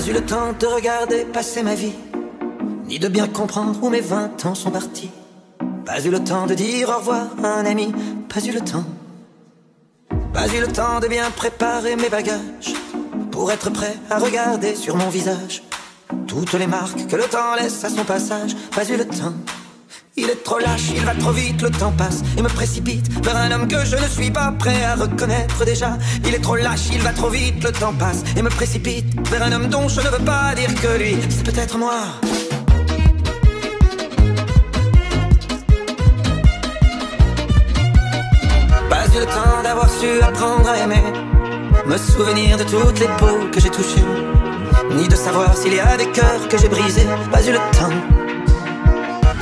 eu le temps de regarder passer ma vie, ni de bien comprendre où mes vingt ans sont partis. Pas eu le temps de dire au revoir à un ami, pas eu le temps. Pas eu le temps de bien préparer mes bagages, pour être prêt à regarder sur mon visage toutes les marques que le temps laisse à son passage. Pas eu le temps. Il est trop lâche, il va trop vite, le temps passe et me précipite vers un homme que je ne suis pas prêt à reconnaître déjà. Il est trop lâche, il va trop vite, le temps passe et me précipite vers un homme dont je ne veux pas dire que lui, c'est peut-être moi. Pas eu le temps d'avoir su apprendre à aimer, me souvenir de toutes les peaux que j'ai touchées, ni de savoir s'il y a des cœurs que j'ai brisés. Pas eu le temps.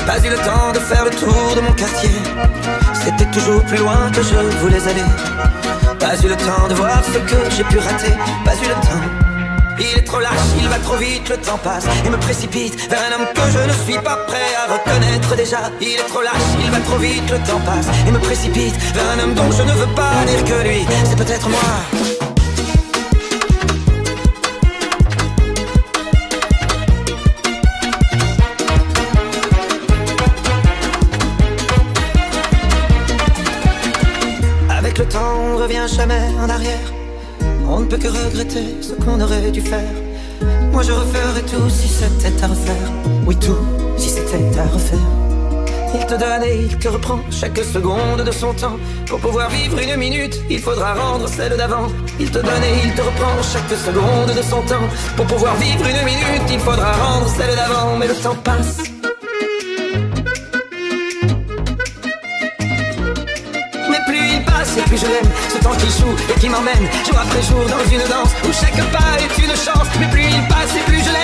Pas eu le temps de faire le tour de mon quartier. C'était toujours plus loin que je voulais aller. Pas eu le temps de voir ce que j'ai pu rater. Pas eu le temps. Il est trop lâche, il va trop vite, le temps passe et me précipite vers un homme que je ne suis pas prêt à reconnaître déjà. Il est trop lâche, il va trop vite, le temps passe et me précipite vers un homme dont je ne veux pas dire que lui, c'est peut-être moi. On revient jamais en arrière. On ne peut que regretter ce qu'on aurait dû faire. Moi je referais tout si c'était à refaire. Oui, tout si c'était à refaire. Il te donne et il te reprend chaque seconde de son temps. Pour pouvoir vivre une minute, il faudra rendre celle d'avant. Il te donne et il te reprend chaque seconde de son temps. Pour pouvoir vivre une minute, il faudra rendre celle d'avant. Mais le temps passe. et plus je l'aime. Ce temps qui joue et qui m'emmène jour après jour dans une danse où chaque pas est une chance. Mais plus il passe et plus je l'aime.